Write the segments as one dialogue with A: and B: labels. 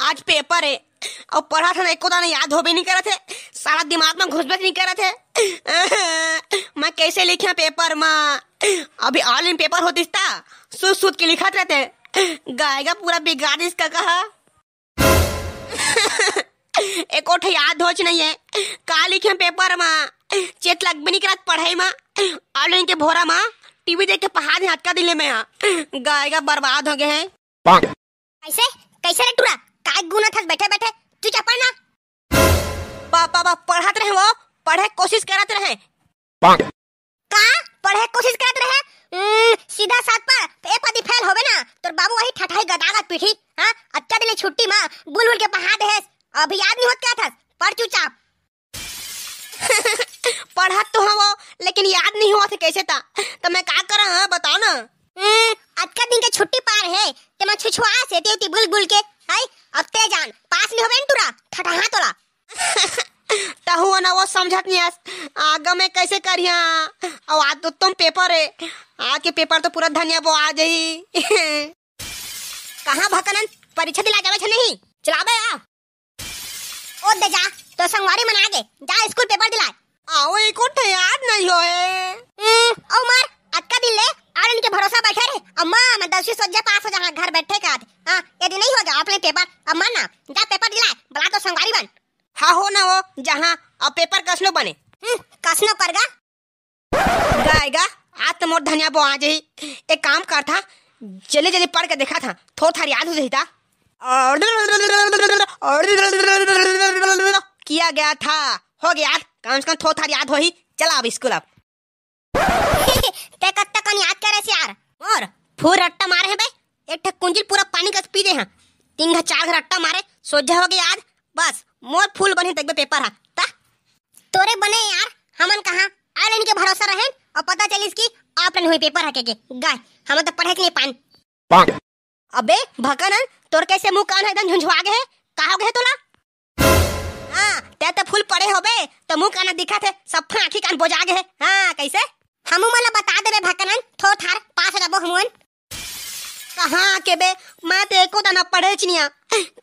A: आज पेपर है। और पढ़ा था एको दाना याद हो भी नहीं करा थे। सारा दिमाग में घुसबे नहीं करा थे। मैं कैसे लिखा पेपर में? अभी ऑनलाइन पेपर होती था। सुध सुध के लिखत रहते। गाएगा पूरा बिगाड़ इसका कहा। एक ओठ याद होच नहीं है। का लिखे पेपर में? चेत लग भी नहीं करत पढ़ाई में। ऑनलाइन के भोरा में। टीवी देख के पहाड़ हाथ का दिले में गाएगा बर्बाद हो गए हैं।
B: कैसे कैसे रे टूरा? काय गुना था बैठे बैठे। तू क्या पढ़ना?
A: पापा बा पढ़त रहे वो। पढ़े कोशिश करत रहे।
B: का? पढ़े कोशिश करत रहे? हम्म, सीधा साथ पर। एक पदी फेल होवे ना। तोर बाबू वही ठठाई गदागत पीठी हाँ? अच्छा दिले छुट्टी में। बुल बुल के पहाड़ है अभी याद नहीं होत क्या था पढ़ चुपचाप।
A: पढ़त तो हवो लेकिन याद नहीं हुआ थे कैसे था तो मैं क्या करा हाँ? बताओ ना।
B: हम्म, अच्छा दिन के छुट्टी पार है ते मैं छुछुआ से ते ती बुल बुल के। हाय अब ते जान पास होवे न तुरा? ठठहा तोला
A: तहु ना वो समझत नहीं आस। आगे में कैसे करिया? और आज तो तुम पेपर है। आज के पेपर तो पूरा धनिया वो आ जाही
B: कहाँ भकनन? परीक्षा दिला जावे छे नहीं? चलाबे आ। ओ दे जा तो संगवारी मन आगे जा स्कूल पेपर दिला
A: आओ एक और याद नहीं होए।
B: ओ मार अक्का दिन ले आरन के भरोसा बैठे रे दसवीं सज्जा पास हो जा घर बैठे का हाँ यदि नहीं हो जा अपने पेपर अम्मा ना जा पेपर दिला बला तो संगवारी बन।
A: हाँ हो ना वो जहाँ अब पेपर कसलो बने।
B: हम्म, कसनो परगा
A: गाएगा आज तो मोर धनिया वो आ जाही एक काम कर था जल्दी जल्दी पढ़ के देखा था थोड़ा थार याद हो जाही था। किया गया था हो गया कम से कम थोड़ा थार याद हो ही चला अब स्कूल अब।
B: ते कत्ता कन याद करे यार और फूल रट्टा मारे हैं बे एक ठक कुंजिल पूरा पानी का पी दे हैं। तीन घा चार घा रट्टा मारे। सोझा हो गया याद बस मोर फूल बने तक पेपर है। ता? तोरे बने यार। हमन कहा? आइलैंड के भरोसा रहे और पता चलिस कि ऑफलाइन हुई पेपर है के, के गाय हम तो पढ़े के नहीं पान
A: अबे भकनन तोर कैसे मुँह कान एकदम झुंझुआ गए कहा हो गए तोला? हाँ ते तो फूल पड़े होबे तो मुँह कान दिखा थे सब आंखी कान बोझा गए हाँ। कैसे?
B: हमू मला बता देबे भकनन थो थार पास हो जाबो हमन।
A: कहाँ के बे मैं तो एको दाना पढ़े चिनिया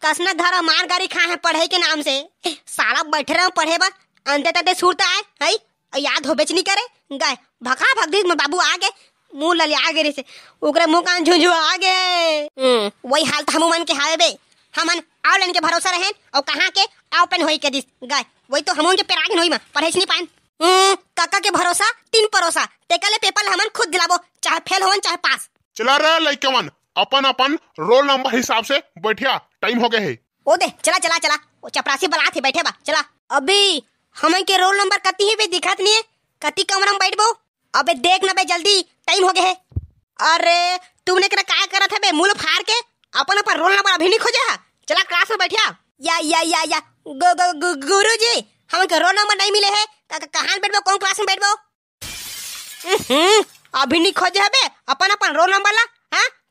A: कसना धारा मार गाड़ी खा है पढ़े के नाम से। साला बैठे रहो पढ़े बा अंते तते सुरता है? हई याद होबे नहीं करे? गाय भका भग दी बाबू आ गए मुँह ललिया आ से। ओकरे मुँह कान झुझु आ गए हम्म, वही हाल तो हम मन के हावे बे। हमन ऑनलाइन के भरोसा रहे और कहाँ के? ओपन होई के दिस। गाय वही तो हमन के पेरागिन होई मा। पढ़े नहीं पान हम्म, काका के भरोसा तीन परोसा। तेकले पेपर हमन खुद दिलाबो चाहे फेल होवन चाहे पास।
C: चला रहा लइकवन अपन अपन रोल नंबर हिसाब से बैठिया टाइम हो गए है।
A: ओ दे चला चला चला। वो चपरासी बला थे बैठे बा चला। अभी हमें के रोल नंबर कती ही भी दिखत नहीं है। कती कमरा में बैठ बो अबे देख ना बे जल्दी टाइम हो गए है। अरे तुमने करा क्या करा था बे मुँह फाड़ के? अपन अपन रोल नंबर अभी नहीं खोजा है। चला क्लास में बैठिया। या या या या। गु, गु, गु, गुरु जी हमें के रोल नंबर नहीं मिले है। कहाँ बैठबो कौन क्लास में बैठबो? अभी नहीं खोजे है बे अपन अपन रोल नंबर ला।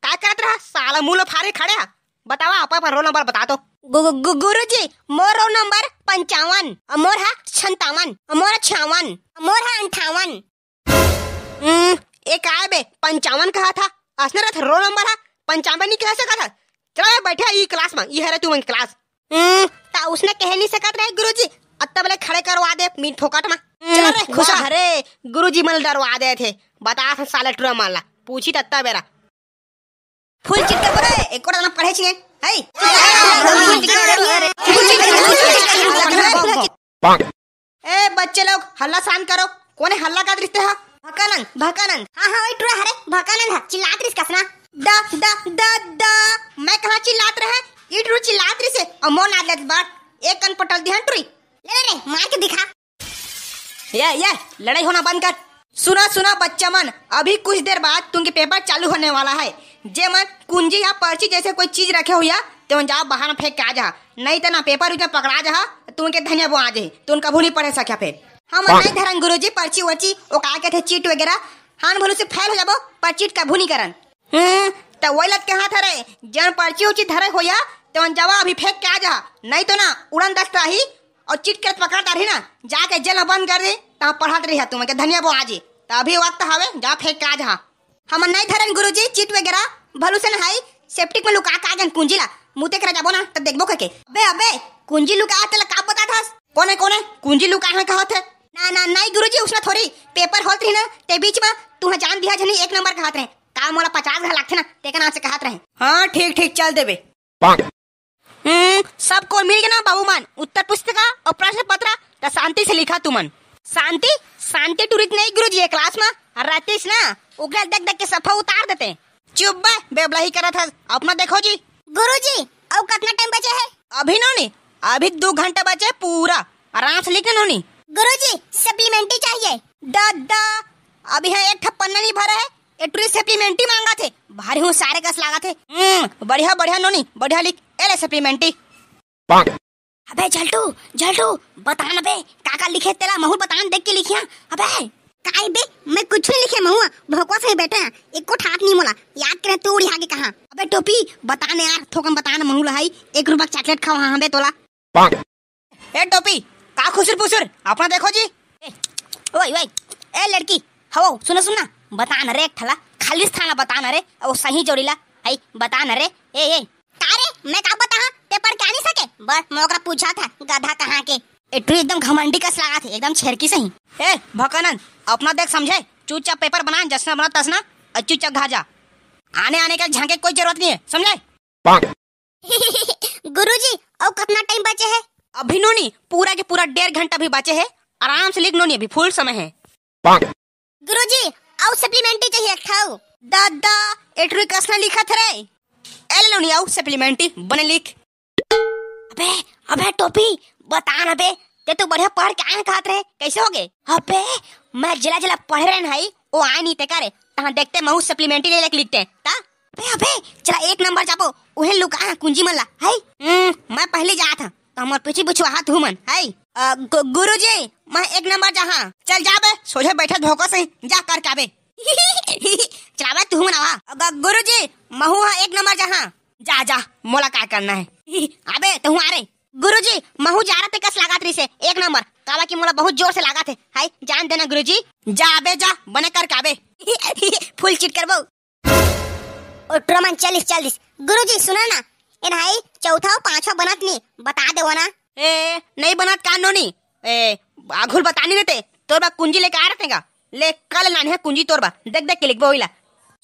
A: क्या करत रहा साला मुँह फाड़े खड़े है बतावा अपन अपन रोल नंबर बता दो। गु, गु, गुरु जी मोर रोल नंबर पंचावन मोर है छंतावन मोर छावन मोर है अंठावन। हम्म, एक आए बे पंचावन कहा था। असने रहा रोल नंबर है पंचावन नहीं कह सका था चलो बैठे ई क्लास में ये है रे तू मन क्लास हम्म, ता उसने कह नहीं सकत रहे गुरु जी अत्ता बले खड़े करवा दे मीट फोकट में। चलो रे खुशा हरे गुरु जी मन डरवा दे थे। बता साले टुरा मारला पूछी तत्ता बेरा। फुल चिट्टे पड़े एक और ना पढ़े छिए है ए, बच्चे लोग, हल्ला शांत करो। कोने हल्ला का दृश्य है? भकानंद भकानंद।
B: हाँ हाँ ओई टूरा हरे भकानन है। चिल्लात रिस कसना
A: दा दा दा दा। मैं कहा चिल्लात रहे? ईट रू चिल्लात रही से और मोन आदत बात एक कन पटल ध्यान टुरी
B: ले ले मार के दिखा।
A: ये ये, लड़ाई होना बंद कर। सुना सुना, बच्चा मन। अभी कुछ देर बाद तुमके पेपर चालू होने वाला है। जे मन कुंजी या पर्ची जैसे कोई चीज़ रखे हुआ तो जाओ बाहर में फेंक के आ जा। नहीं तो ना पेपर उनका पकड़ा जा तुमके धनिया वो आ जाए तो उनका भूल नहीं पढ़े सका फिर। हम नहीं धरन गुरु जी पर्ची वर्ची वो का कहते चीट वगैरह हान भूल से फेल हो जाबो पर चीट का भूनी करन। हम्म तो वही लत कहाँ थरे जन पर्ची उची धरे होया तो जवा अभी फेंक के आ जा। नहीं तो ना उड़न दस्त रही और चिट के पकड़ता रही ना जाके जेल बंद कर दे तहाँ पढ़ात रही तुम के धनिया वो आजी तो अभी वक्त हवे जा फेंक के आ जा। हम नहीं धरन गुरुजी चीट वगैरह भलू से है सेप्टिक में लुका का जन कुंजी ला मुते करा जाबो ना तब देखबो कके। अबे अबे कुंजी लुका तेला का बता थस कोने कोने कुंजी लुका है कहत है। ना ना नहीं गुरुजी उसने थोड़ी पेपर होत रही ना ते बीच में तू जान दिया जनी एक नंबर कहत रहे। का मोला पचास घर लागथे ना तेका नाम से कहत रहे। हाँ ठीक ठीक चल देबे। हम्म सबको मिल गया ना बाबू मान? उत्तर पुस्तिका और प्रश्न पत्र तो शांति से लिखा तुमन शांति? शांति टूरित नहीं गुरुजी क्लास में। रहतीस ना उगला देख देख के सफ़ा उतार देते। चुप बे बेबलाही करत हस। अपना देखो जी।
B: गुरुजी अब कितना टाइम बचे है?
A: अभी नोनी अभी दो घंटे बचे पूरा। आराम से लिखना नोनी।
B: गुरुजी सप्लीमेंट्री चाहिए।
A: दादा अभी है एक ठप्पन नहीं भरा है। एटरी सप्लीमेंट्री मांगा थे। भारी हूँ सारे कस लागा थे। हम्म बढ़िया बढ़िया नोनी बढ़िया लिख। एले सप्लीमेंट्री अबे जल्टू जल्टू बता ना बे काका लिखे तेरा महूर बतान देख के लिखिया। अबे।
B: काई बे? मैं कुछ नहीं लिखे महुआ भोकवा से बैठे हैं। एक को ठाक नहीं मोला याद करे तू उड़ी आगे कहा।
A: अबे टोपी बताने यार थोकम बताना महूर है एक रुपया चॉकलेट खाओ हाँ बे तोला। ए टोपी का खुसुर पुसुर? अपना देखो जी। ओए ओए। ए लड़की हो सुनो सुनना बता न रे एक ठला। खाली थाना बता न रे वो सही जोड़ीला आई बता न रे ए। ए
B: तारे मैं का बता ते पढ़ के नहीं सके? बस मोकरा पूछा था गधा कहाँ के।
A: एकदम घमंडी कस लगा थे एकदम छेरकी सही ए भकनन अपना देख समझे? चुपचाप पेपर बना जसना बना तसना और चुपचाप घा जा। आने आने का झांके कोई ज़रूरत नहीं है समझे?
B: गुरुजी अब कितना टाइम बचे है?
A: अभी नोनी पूरा के पूरा डेढ़ घंटा भी बचे है। आराम से लिख नोनी अभी फुल समय है।
B: गुरुजी अब सप्लीमेंट्री चाहिए खाओ
A: दादा एटरी कसना लिखा थे रे। एल नोनी आओ सप्लीमेंट्री बने लिख। अबे अबे टोपी बता ना बे ते तो बढ़िया पढ़ के आए कहत रहे। कैसे हो गए? अबे मैं जिला जिला पढ़ रहे भाई वो आए नहीं ते करे। तहां देखते महू सप्लीमेंट्री ले लेके लिखते ता? अबे अबे चला एक नंबर जापो। उहे लुका कुंजी मल्ला हाय। हम्म मैं पहले जा था तो हमर पीछे बुछवा हाथ हुमन हाय। अ, गु, गुरुजी मैं एक नंबर जहाँ। चल जा बे सोझे बैठे धोखो से जा कर के आबे चला बे तू मनावा अब गुरुजी महू हा एक नंबर जहाँ। जा जा मोला का करना है। अबे तू आ रे गुरुजी, महू जा रहा कस लागत रही से। एक नंबर। काला की मोला बहुत ज़ोर से लगा थे हाय, जान देना गुरुजी। जा अबे जा। बने कर काबे। फुल चिट करबो
B: और ट्रमन, चालीस चालीस। गुरुजी, सुना ना। ए भाई चौथा और पांचवा बनत नहीं। बता दे ना।
A: ए, नहीं बनत कानूनी ए आघुल बतानी देते। तोर बा कुंजी लेके आ रहे का ले, कल लाने है कुंजी तोर बा देख देख के लिखबो ओइला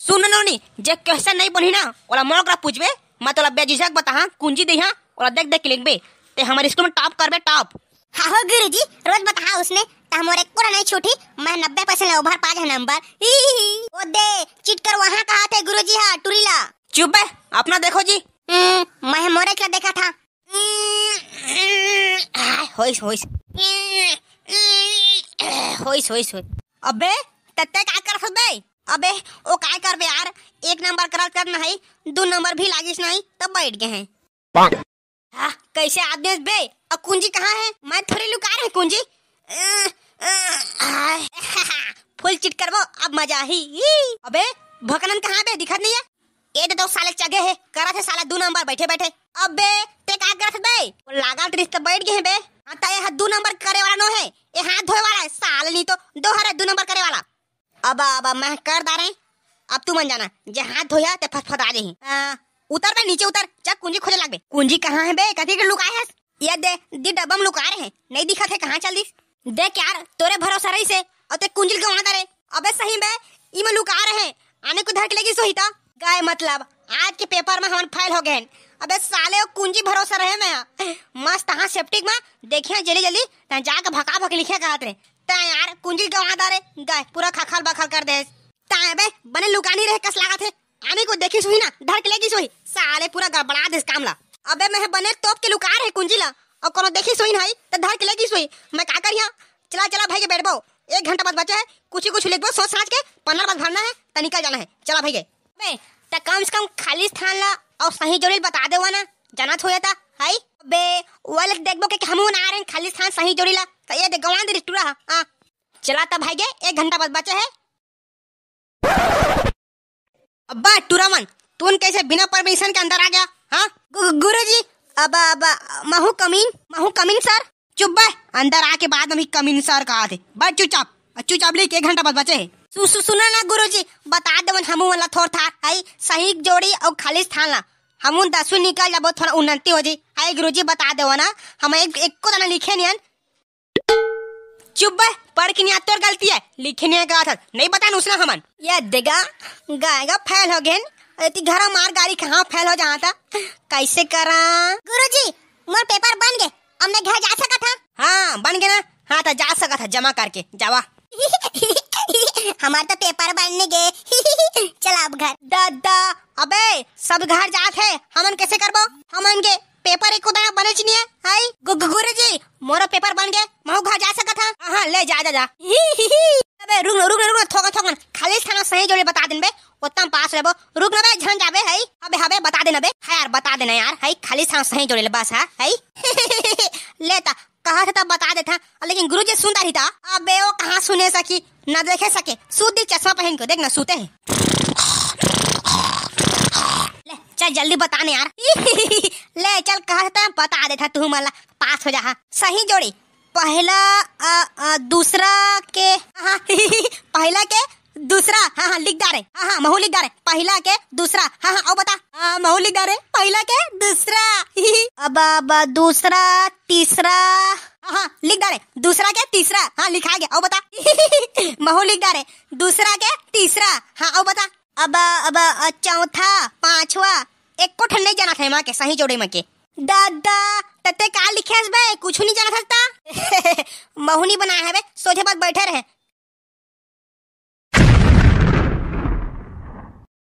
A: सुन नोनी जे क्वेश्चन नहीं बनी ना, ओला मोकरा पूछबे। मैं तोला बेझिझक बता कुंजी दे हाँ ओला देख देख के लिखबे ते हमारे स्कूल में टॉप करबे टॉप
B: हाँ हो गुरुजी रोज बता उसने तो हमारे को नहीं छूटी मैं नब्बे परसेंट ओवर पा है नंबर। ही, ही, ही। ओ दे चिट कर वहाँ कहा थे गुरुजी हाँ टुरीला।
A: चुप बे अपना देखो जी।
B: हम्म, मैं मोरे का देखा था?
A: होइस होइस। होइस होइस होइस। अबे तत्ते का कर सकबे अबे ओ काय करबे यार एक नंबर करत करना है दो नंबर भी लागिस नहीं तब बैठ गए हैं। हाँ, कैसे आदमी बे? अब कुंजी कहाँ है? मैं थोड़ी लुका रहे कुंजी। फुल चिट करबो अब मज़ा ही। ही। अबे भकनन कहाँ बे? दिखत नहीं है? ये तो साले चगे है करा थे साला दो नंबर बैठे बैठे अबे ते का करत बे? लागा त्रिस तो बैठ गए हैं बे। हाँ ता ये दो नंबर करे वाला नो है। ये हाथ धोए वाला है साल नहीं तो दो हरे दो नंबर करे वाला। अब अब मैं कर दा रहे अब तू मन जाना जे हाथ धोया ते फटफटा दे उतर बे, नीचे उतर। जा कुंजी खोजे लाग बे। कुंजी कहाँ है बे? कथी के लुकाए है? ये दे, दी डब्बा में लुका रहे हैं। नहीं दिखा थे कहाँ चल दिस? देख यार, तोरे भरोसा रही से, और ते कुंजी गवा दे अबे सही बे, ई में लुका रहे हैं। आने को धर के लेगी सोही था गाय मतलब आज के पेपर में हम फ़ाइल हो गए अबे साले कुंजी भरोसा रहे मैं मस्त हाँ सेप्टिक में। देखिए, जल्दी जल्दी। ता जाके भका भक लिखे कहत रे ता यार, कुंजी गवा दा गाय, पूरा खखल बखल कर दे। ता बे, बने लुकानी रहे, कस लागत है। आने को देखी सोही ना धर के लेगी सोही। साले पूरा गड़बड़ा दे काम ला अबे मैं बने तोप के लुका रहे कुंजी ला और कोनो देखी सोही ना तो धर के लेगी सोही। मैं का करिया चला चला भाई के बैठबो एक घंटा बाद बचा है, कुछ ही कुछ लिखबो सोच समझ के। पन्ना बाद भरना है तो निकल जाना है। चला भाई के। बे त कम से कम खाली स्थान ला, और सही जोड़ी बता देवा ना। जाना थोया था हाय बे वाले देखबो के हम ना आ रहे हैं, खाली स्थान, सही जोड़ी ला। तो ये दे गवान दे टूरा। हाँ। चला तब भाई के, एक घंटा बाद बचा है। अब्बा टूरामन तू कैसे बिना परमिशन के अंदर आ गया हाँ? गुरुजी अब अब महू कमीन महू कमीन सर चुप बह। अंदर आके बाद में कमीन सर कहा थे। बस चुपचाप चुपचाप लेके एक घंटा बाद बचे है। सु, सु, सुना ना गुरुजी बता दे हम वाला थोड़ था आई सही जोड़ी और खाली स्थान ला। हम दसवीं निकल जाबो थोड़ा उन्नति हो जी। आई गुरु जी बता देव ना हम एक एक को तना लिखे नियन चुप बे पढ़ के नहीं आते और गलती है। लिखे नहीं का था नहीं बता उसने हमन। ये देगा गाएगा फैल हो गए घर मार गाड़ी कहाँ फैल हो जहाँ था कैसे करा?
B: गुरुजी मोर पेपर बन गए। अब मैं घर जा सका था
A: हाँ बन गए ना। हाँ तो जा सका था जमा करके। जावा।
B: हमार तो पेपर बनने गए। चल अब घर।
A: दादा अबे सब घर जात है। हमन कैसे करबो? हमन के पेपर एक दाना बने नहीं है, हाय? गुरु जी, मोरा पेपर बन गए महू घर जा सका था हाँ ले जा जा जा। अबे, रुक रुक रुक थोका थोकन खाली थाना सही जोड़े बता दिन बे, उतना पास रहबो रुक ना बे झन जाबे है अबे हबे बता देना बे। है यार, बता देना यार है खाली थाना सही जोड़े ले, बस, है है लेता कहा था बता देता। लेकिन गुरु जी सुनता रही था अबे वो कहाँ सुने सकी? न देखे सके। सूदी चश्मा पहन के देख ना सूते हैं। चल जल्दी बता ने यार। ले चल कहा था बता देता तू मला। पास हो जा सही जोड़ी। पहला आ, आ, दूसरा के हाँ पहला के दूसरा हाँ हाँ लिख डारे। हाँ हाँ महू लिख डारे। पहला के दूसरा हाँ हाँ और बता। हाँ महू लिख डारे। पहला के दूसरा। अब अब दूसरा तीसरा हाँ हाँ लिख डारे। दूसरा के तीसरा हाँ लिखा गया और बता। महू लिख डारे। दूसरा के तीसरा हाँ और बता। अब अब चौथा पांचवा एक को ठंडे जाना था, माँ के सही जोड़े में के। दादा, तते का लिखे बे, कुछ नहीं जाना सकता महुनी बनाया है बे सोचे बात बैठे रहे।